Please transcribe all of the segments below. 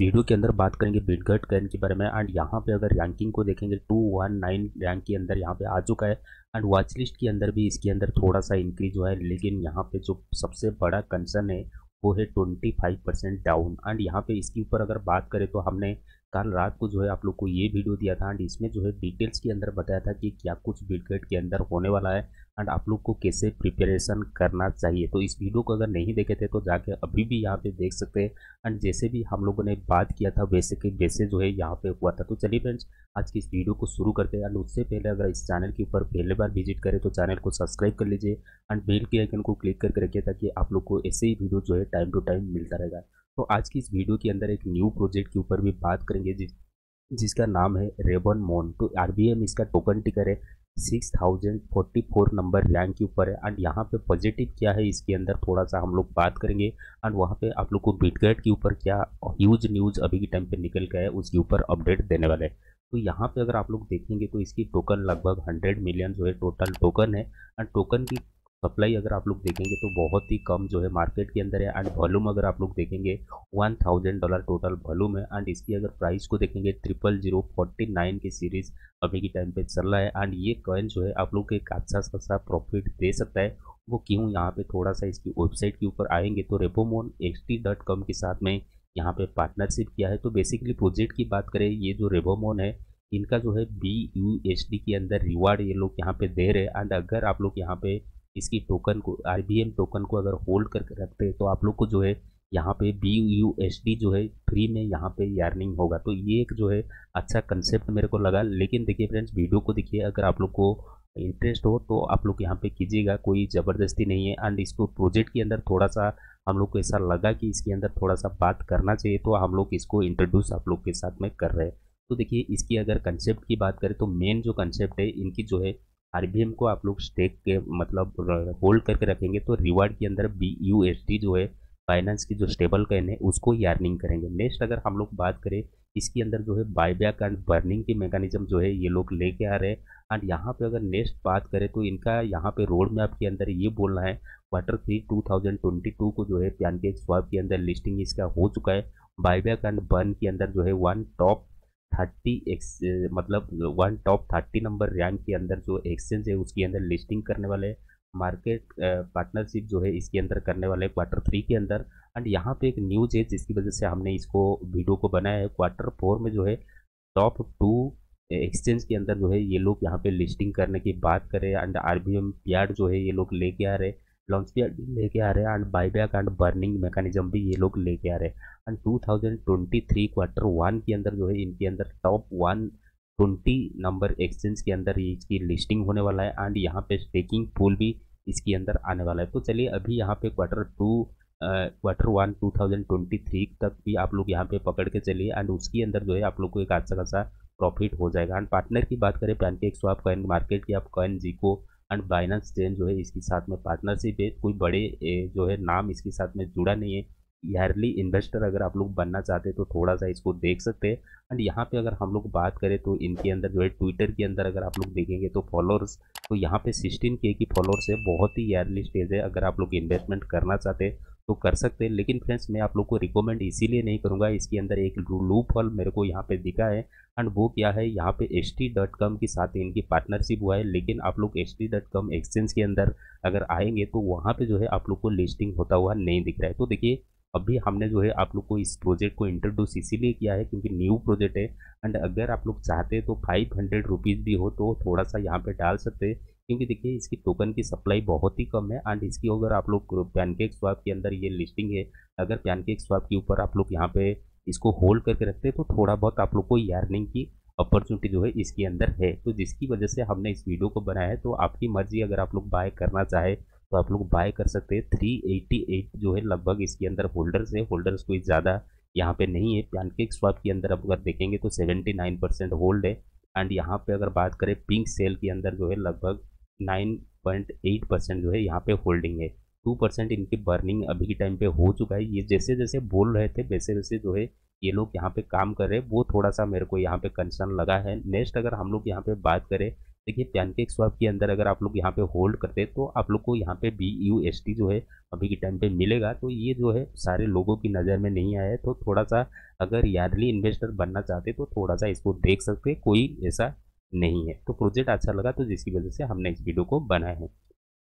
Video के अंदर बात करेंगे बिटगट कैन के बारे में। एंड यहाँ पे अगर रैंकिंग को देखेंगे टू वन नाइन रैंक के अंदर यहाँ पे आ चुका है। एंड वॉच लिस्ट के अंदर भी इसके अंदर थोड़ा सा इंक्रीज हुआ है, लेकिन यहाँ पे जो सबसे बड़ा कंसर्न है, वो है twenty five percent down and यहाँ पे इसके ऊपर अगर बात करें तो हमने कल रात को जो है आप लोग को ये वीडियो दिया था। एंड इसमें जो है डिटेल्स के अंदर बताया था कि क्या कुछ बिटगेट के अंदर होने वाला है। एंड आप लोग को कैसे प्रिपरेशन करना चाहिए? तो इस वीडियो को अगर नहीं देखे थे तो जाके अभी भी यहाँ पे देख सकते हैं। एंड जैसे भी हम लोगों ने बात किया था, वैसे के वैसे जो है यहाँ पे हुआ था। तो चलिए फ्रेंड्स आज की इस वीडियो को शुरू करते हैं। एंड उससे पहले अगर इस चैनल के ऊपर पहले बार विज़िट करें तो चैनल को सब्सक्राइब कर लीजिए। एंड बेल के आइकन को क्लिक करके रखिए, ताकि आप लोग को ऐसे ही वीडियो जो है टाइम टू टाइम मिलता रहेगा। तो आज की इस वीडियो के अंदर एक न्यू प्रोजेक्ट के ऊपर भी बात करेंगे, जिस जिसका नाम है रेबन मोन तो आर इसका टोकन टिकर है। Six thousand forty four number rank के ऊपर है। एंड यहाँ पे पॉजिटिव क्या है इसके अंदर थोड़ा सा हम लोग बात करेंगे। एंड वहाँ पे आप लोग को बिटगेट के ऊपर क्या ह्यूज न्यूज़ अभी के टाइम पे निकल गया है, उसके ऊपर अपडेट देने वाले हैं। तो यहाँ पे अगर आप लोग देखेंगे तो इसकी टोकन लगभग हंड्रेड मिलियन जो है टोटल टोकन है। एंड टोकन की सप्लाई अगर आप लोग देखेंगे तो बहुत ही कम जो है मार्केट के अंदर है एंड वॉल्यूम अगर आप लोग देखेंगे one thousand dollar total volume है एंड इसकी अगर प्राइस को देखेंगे ट्रिपल ज़ीरो फोर्टी नाइन की सीरीज़ अभी के टाइम पे चल रहा है एंड ये कॉइन जो है आप लोग को एक अच्छा खासा प्रॉफिट दे सकता है। वो क्यों यहाँ पे थोड़ा सा इसकी वेबसाइट के ऊपर आएँगे तो रेपोमोन के साथ में यहाँ पे पार्टनरशिप किया है। तो बेसिकली प्रोजेक्ट की बात करें, ये जो रेबोमोन है, इनका जो है बी यू एच डी के अंदर रिवार्ड ये लोग यहाँ पे दे रहे हैं। एंड अगर आप लोग यहाँ पे इसकी टोकन को आर टोकन को अगर होल्ड करके रखते हैं तो आप लोग को जो है, यहाँ पे बी यू एस डी जो है फ्री में यहाँ पे यार्निंग होगा। तो ये एक जो है अच्छा कंसेप्ट मेरे को लगा। लेकिन देखिए फ्रेंड्स वीडियो को देखिए, अगर आप लोग को इंटरेस्ट हो तो आप लोग यहाँ पे कीजिएगा, कोई ज़बरदस्ती नहीं है। एंड इसको प्रोजेक्ट के अंदर थोड़ा सा हम लोग को ऐसा लगा कि इसके अंदर थोड़ा सा बात करना चाहिए तो हम लोग इसको इंट्रोड्यूस आप लोग के साथ में कर रहे हैं। तो देखिए, इसकी अगर कंसेप्ट की बात करें तो मेन जो कंसेप्ट है, इनकी जो है आरबीएम को आप लोग स्टेक के मतलब होल्ड करके रखेंगे तो रिवार्ड के अंदर बी यू एस डी जो है फाइनेंस की जो स्टेबल कैन है, उसको ही अर्निंग करेंगे। नेक्स्ट अगर हम लोग बात करें, इसके अंदर जो है बायबैक एंड बर्निंग की मैकेनिज्म जो है, ये लोग लेके आ रहे हैं। एंड यहाँ पे अगर नेक्स्ट बात करें तो इनका यहाँ पे रोड मैप के अंदर ये बोलना है क्वार्टर थ्री 2022 को जो है पैनकेक स्वाप के अंदर लिस्टिंग इसका हो चुका है। बायबैक एंड बर्न के अंदर जो है वन टॉप थर्टी एक्स मतलब one top thirty number rank के अंदर जो एक्सचेंज है, उसके अंदर लिस्टिंग करने वाले मार्केट पार्टनरशिप जो है, इसके अंदर करने वाले क्वार्टर थ्री के अंदर। एंड यहाँ पे एक न्यूज़ है, जिसकी वजह से हमने इसको वीडियो को बनाया है। क्वार्टर फोर में जो है टॉप टू एक्सचेंज के अंदर जो है, ये लोग यहाँ पे लिस्टिंग करने की बात करें एंड आर बी एम जो है, ये लोग लेके आ रहे लॉन्च लेके आ रहे हैं and buyback and burning mechanism भी ये लोग लेके आ रहे हैं। एंड 2023 क्वार्टर वन के अंदर जो है, इनके अंदर top one twenty number exchange के अंदर इसकी लिस्टिंग होने वाला है एंड यहाँ पे स्टेकिंग पूल भी इसके अंदर आने वाला है। तो चलिए, अभी यहाँ पे quarter two quarter one two thousand twenty three तक भी आप लोग यहाँ पे पकड़ के चलिए एंड उसके अंदर जो है, आप लोग को एक अच्छा खासा प्रॉफिट हो जाएगा। एंड पार्टनर की बात करें पैनकेक स्वाप कॉइन मार्केट की आप CoinGecko and Binance chain जो है इसके साथ में पार्टनरशिप है। कोई बड़े जो है नाम इसके साथ में जुड़ा नहीं है। ईयरली इन्वेस्टर अगर आप लोग बनना चाहते हैं तो थोड़ा सा इसको देख सकते हैं। एंड यहाँ पे अगर हम लोग बात करें तो इनके अंदर जो है ट्विटर के अंदर अगर आप लोग देखेंगे तो फॉलोअर्स तो यहाँ पे सिक्सटीन के की फॉलोअर्स है। बहुत ही ईयरली स्टेज है। अगर आप लोग इन्वेस्टमेंट करना चाहते हैं तो कर सकते हैं। लेकिन फ्रेंड्स, मैं आप लोग को रिकमेंड इसीलिए नहीं करूँगा, इसके अंदर एक लूप हॉल मेरे को यहाँ पे दिखा है। एंड वो क्या है, यहाँ पे एस टी डॉट कॉम के साथ इनकी पार्टनरशिप हुआ है। लेकिन आप लोग S T dot com exchange के अंदर अगर आएँगे तो वहाँ पे जो है आप लोग को लिस्टिंग होता हुआ नहीं दिख रहा है। तो देखिए, अभी हमने जो है आप लोग को इस प्रोजेक्ट को इंट्रोड्यूस इसीलिए किया है क्योंकि न्यू प्रोजेक्ट है। एंड अगर आप लोग चाहते हैं तो फाइव हंड्रेड रुपीज़ भी हो तो थोड़ा सा यहाँ पे डाल सकते क्योंकि देखिए, इसकी टोकन की सप्लाई बहुत ही कम है एंड इसकी अगर आप लोग पैनकेक स्वाप के अंदर ये लिस्टिंग है, अगर पैनकेक स्वाप के ऊपर आप लोग यहाँ पे इसको होल्ड करके रखते हैं तो थोड़ा बहुत आप लोग को यार्निंग की अपॉर्चुनिटी जो है इसके अंदर है। तो जिसकी वजह से हमने इस वीडियो को बनाया है तो आपकी मर्ज़ी अगर आप लोग बाय करना चाहे तो आप लोग बाय कर सकते हैं। थ्री एटी एट जो है लगभग इसके अंदर होल्डर्स है। होल्डर्स कोई ज़्यादा यहाँ पे नहीं है। पैनकेक स्वाप के अंदर आप अगर देखेंगे तो सेवेंटी नाइन परसेंट होल्ड है। एंड यहाँ पे अगर बात करें पिंक सेल के अंदर जो है लगभग नाइन पॉइंट एट परसेंट जो है यहाँ पे होल्डिंग है। टू परसेंट इनकी बर्निंग अभी के टाइम पे हो चुका है। ये जैसे जैसे बोल रहे थे, वैसे वैसे जो है ये लोग यहाँ पे काम कर रहे हैं। वो थोड़ा सा मेरे को यहाँ पे कंसर्न लगा है। नेक्स्ट अगर हम लोग यहाँ पे बात करें, देखिए पैनकेक स्वैप के अंदर अगर आप लोग यहाँ पे होल्ड करते तो आप लोग को यहाँ पे बी यू एस टी जो है अभी के टाइम पे मिलेगा। तो ये जो है सारे लोगों की नज़र में नहीं आया है। तो थोड़ा सा अगर यार्डली इन्वेस्टर बनना चाहते तो थोड़ा सा इसको देख सकते कोई ऐसा नहीं है। तो प्रोजेक्ट अच्छा लगा तो जिसकी वजह से हमने इस वीडियो को बनाया है।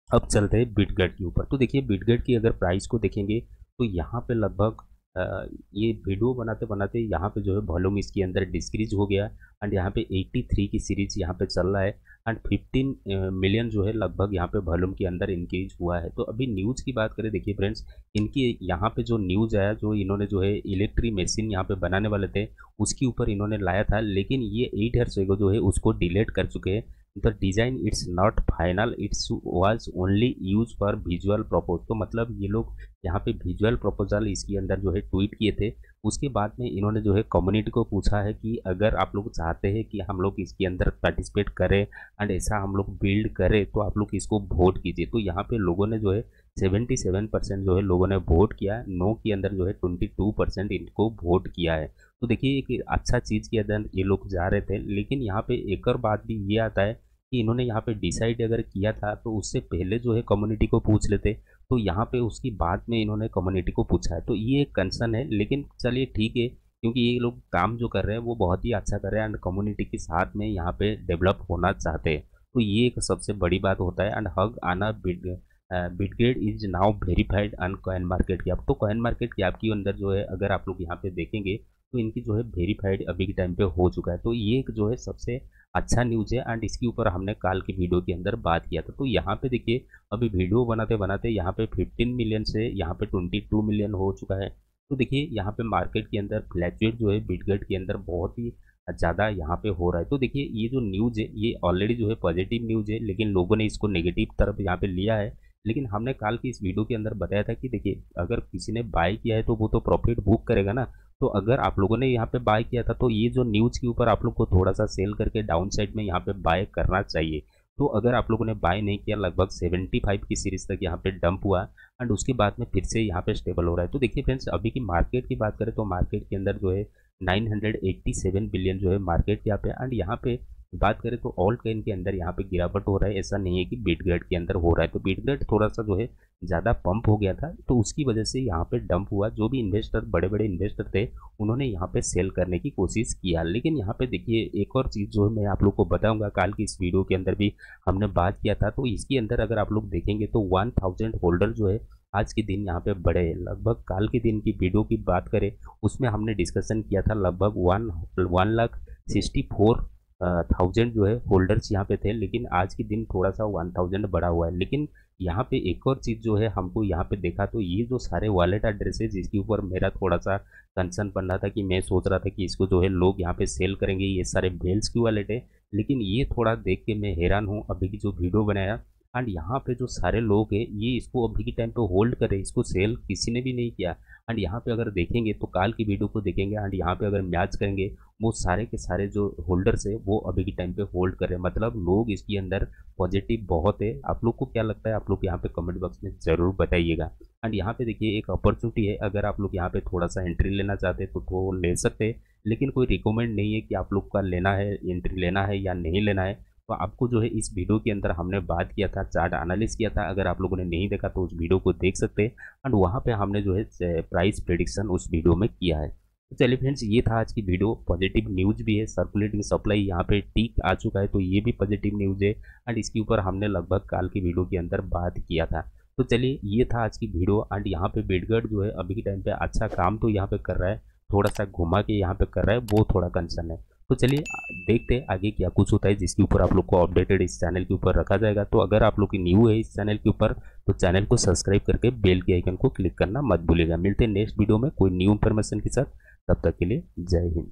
अब चलते हैं बिटगेट के ऊपर। तो देखिए बिटगेट की अगर प्राइस को देखेंगे तो यहाँ पे लगभग ये वीडियो बनाते बनाते यहाँ पे जो है वॉल्यूम इसके अंदर डिस्क्रीज हो गया एंड यहाँ पे 83 की सीरीज़ यहाँ पे चल रहा है एंड 15 मिलियन जो है लगभग यहाँ पे वॉल्यूम के अंदर इंक्रीज हुआ है। तो अभी न्यूज़ की बात करें, देखिए फ्रेंड्स इनकी यहाँ पे जो न्यूज़ आया, जो इन्होंने जो है इलेक्ट्रिक मशीन यहाँ पे बनाने वाले थे, उसके ऊपर इन्होंने लाया था, लेकिन ये एट ईयर्स जो है उसको डिलेट कर चुके हैं। The design it's not final it's was only use for visual purpose तो मतलब ये लोग यहाँ पे विजुअल प्रपोजल इसके अंदर जो है ट्वीट किए थे। उसके बाद में इन्होंने जो है कम्युनिटी को पूछा है कि अगर आप लोग चाहते हैं कि हम लोग इसके अंदर पार्टिसिपेट करें एंड ऐसा हम लोग बिल्ड करें तो आप लोग इसको वोट कीजिए। तो यहाँ पे लोगों ने जो है 77 परसेंट जो है लोगों ने वोट किया नो के अंदर जो है 22 परसेंट इनको वोट किया है। तो देखिए एक अच्छा चीज़ के अंदर ये लोग जा रहे थे। लेकिन यहाँ पे एक और बात भी ये आता है कि इन्होंने यहाँ पे डिसाइड अगर किया था तो उससे पहले जो है कम्युनिटी को पूछ लेते। तो यहाँ पे उसकी बात में इन्होंने कम्युनिटी को पूछा है। तो ये एक कंसर्न है, लेकिन चलिए ठीक है, क्योंकि ये लोग काम जो कर रहे हैं, वो बहुत ही अच्छा कर रहे हैं एंड कम्युनिटी के साथ में यहाँ पे डेवलप होना चाहते हैं। तो ये एक सबसे बड़ी बात होता है एंड हग आना bit bitgrade is now verified on coin market की। अब तो कॉइन मार्केट की आपकी अंदर जो है, अगर आप लोग यहाँ पे देखेंगे तो इनकी जो है वेरीफाइड अभी के टाइम पे हो चुका है। तो ये एक जो है सबसे अच्छा न्यूज़ है एंड इसके ऊपर हमने काल की वीडियो के अंदर बात किया था। तो यहाँ पे देखिए, अभी वीडियो बनाते बनाते यहाँ पे 15 मिलियन से यहाँ पे 22 मिलियन हो चुका है। तो देखिए, यहाँ पे मार्केट के अंदर फ्लैचुएट जो है बिटगेट के अंदर बहुत ही ज़्यादा यहाँ पे हो रहा है। तो देखिए, ये जो न्यूज़ है, ये ऑलरेडी जो है पॉजिटिव न्यूज़ है, लेकिन लोगों ने इसको नेगेटिव तरफ़ यहाँ पे लिया है। लेकिन हमने काल की इस वीडियो के अंदर बताया था कि देखिए, अगर किसी ने बाय किया है तो वो तो प्रॉफिट बुक करेगा ना। तो अगर आप लोगों ने यहाँ पे बाय किया था तो ये जो न्यूज़ के ऊपर आप लोग को थोड़ा सा सेल करके डाउन साइड में यहाँ पे बाय करना चाहिए। तो अगर आप लोगों ने बाय नहीं किया, लगभग 75 की सीरीज़ तक यहाँ पे डंप हुआ एंड उसके बाद में फिर से यहाँ पे स्टेबल हो रहा है। तो देखिए फ्रेंड्स अभी की मार्केट की बात करें तो मार्केट के अंदर जो है 987 बिलियन जो है मार्केट यहाँ पे एंड यहाँ पे बात करें तो ऑल कॉइन के अंदर यहाँ पे गिरावट हो रहा है, ऐसा नहीं है कि बीट ग्रेड के अंदर हो रहा है। तो बीट ग्रेड थोड़ा सा जो है, ज़्यादा पंप हो गया था तो उसकी वजह से यहाँ पे डंप हुआ। जो भी इन्वेस्टर बड़े बड़े इन्वेस्टर थे, उन्होंने यहाँ पे सेल करने की कोशिश किया। लेकिन यहाँ पे देखिए, एक और चीज़ जो मैं आप लोग को बताऊँगा, काल की इस वीडियो के अंदर भी हमने बात किया था। तो इसके अंदर अगर आप लोग देखेंगे तो वन होल्डर जो है, आज के दिन यहाँ पे बड़े लगभग काल के दिन की वीडियो की बात करें, उसमें हमने डिस्कशन किया था, लगभग one one lakh sixty four thousand जो है होल्डर्स यहाँ पे थे, लेकिन आज के दिन थोड़ा सा वन थाउज़ेंड बढ़ा हुआ है। लेकिन यहाँ पे एक और चीज़ जो है, हमको यहाँ पे देखा तो ये जो सारे वॉलेट एड्रेस है जिसके ऊपर मेरा थोड़ा सा कंसर्न बन रहा था कि मैं सोच रहा था कि इसको जो है लोग यहाँ पे सेल करेंगे, ये सारे बेल्स की वॉलेट है। लेकिन ये थोड़ा देख के मैं हैरान हूँ, अभी की जो वीडियो बनाया एंड यहाँ पे जो सारे लोग हैं, ये इसको अभी के टाइम पे होल्ड करे इसको सेल किसी ने भी नहीं किया। एंड यहाँ पे अगर देखेंगे तो काल की वीडियो को देखेंगे। एंड यहाँ पे अगर मैच करेंगे, वो सारे के सारे जो होल्डर्स है, वो अभी के टाइम पे होल्ड कर रहे हैं। मतलब लोग इसके अंदर पॉजिटिव बहुत है। आप लोग को क्या लगता है? आप लोग यहाँ पे कमेंट बॉक्स में ज़रूर बताइएगा। एंड यहाँ पे देखिए, एक अपॉर्चुनिटी है। अगर आप लोग यहाँ पे थोड़ा सा एंट्री लेना चाहते हैं तो वो ले सकते हैं। लेकिन कोई रिकमेंड नहीं है कि आप लोग का लेना है एंट्री लेना है या नहीं लेना है। तो आपको जो है इस वीडियो के अंदर हमने बात किया था, चार्ट एनालिस किया था। अगर आप लोगों ने नहीं देखा तो उस वीडियो को देख सकते हैं। एंड वहाँ पे हमने जो है प्राइस प्रिडिक्शन उस वीडियो में किया है। तो चलिए फ्रेंड्स, ये था आज की वीडियो। पॉजिटिव न्यूज़ भी है, सर्कुलेटिंग सप्लाई यहाँ पे टीक आ चुका है तो ये भी पॉजिटिव न्यूज़ है। एंड इसके ऊपर हमने लगभग काल की वीडियो के अंदर बात किया था। तो चलिए, ये था आज की वीडियो। एंड यहाँ पे बेडगढ़ जो है, अभी के टाइम पे अच्छा काम तो यहाँ पे कर रहा है। थोड़ा सा घुमा के यहाँ पे कर रहा है, वो थोड़ा कंसर्न है। तो चलिए, देखते हैं आगे क्या कुछ होता है, जिसके ऊपर आप लोग को अपडेटेड इस चैनल के ऊपर रखा जाएगा। तो अगर आप लोग की न्यू है इस चैनल के ऊपर तो चैनल को सब्सक्राइब करके बेल के आइकन को क्लिक करना मत भूलेगा मिलते हैं नेक्स्ट वीडियो में कोई न्यू इन्फॉर्मेशन के साथ। तब तक के लिए जय हिंद।